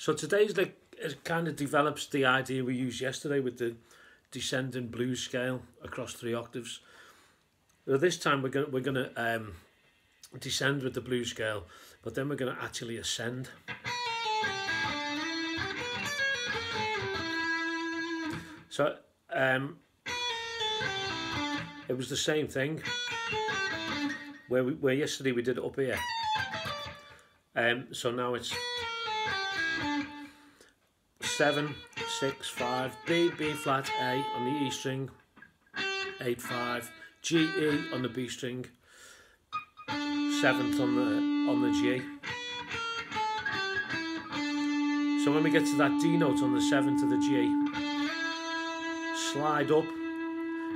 So today's lick it kind of develops the idea we used yesterday with the descending blues scale across three octaves. Well, this time we're gonna we're gonna um, descend with the blues scale, but then we're gonna actually ascend. So um, it was the same thing where we, where yesterday we did it up here. Um, so now it's seven, six, five, B, B flat, A on the E string, eight, five, G, E on the B string, seventh on the on the G. So when we get to that D note on the seventh of the G, slide up.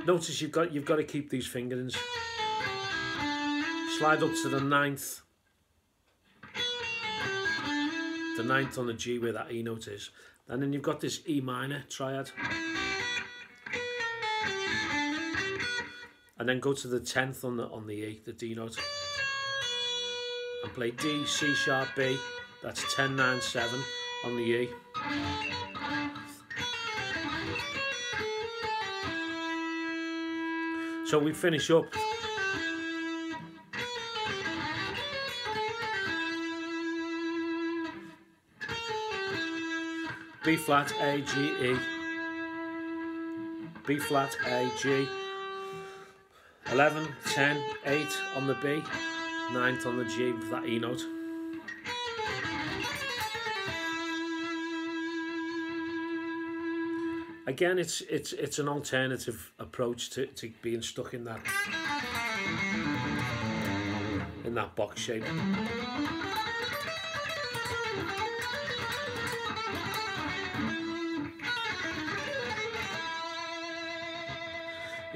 Notice you've got you've got to keep these fingerings. Slide up to the ninth. The ninth on the G where that E note is. And then you've got this E minor triad. And then go to the 10th on the on the E, the D note. And play D, C sharp, B. That's 10, 9, 7 on the E. So we finish up B flat A G E. B flat A G. 11 10 8 on the B. 9th on the G with that E note. Again it's it's it's an alternative approach to, to being stuck in that in that box shape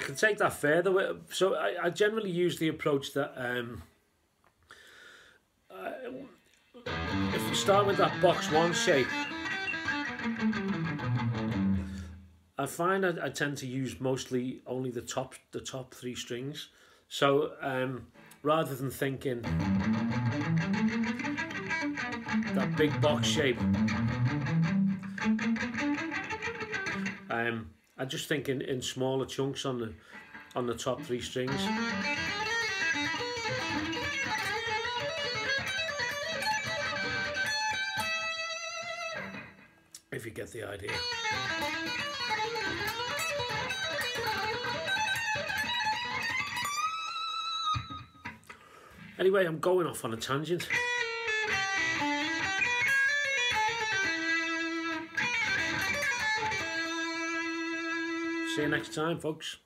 can take that further so I, I generally use the approach that um, uh, if we start with that box one shape I find I, I tend to use mostly only the top the top three strings. So um, rather than thinking that big box shape, um, I just think in, in smaller chunks on the on the top three strings. If you get the idea. Anyway, I'm going off on a tangent. See you next time, folks.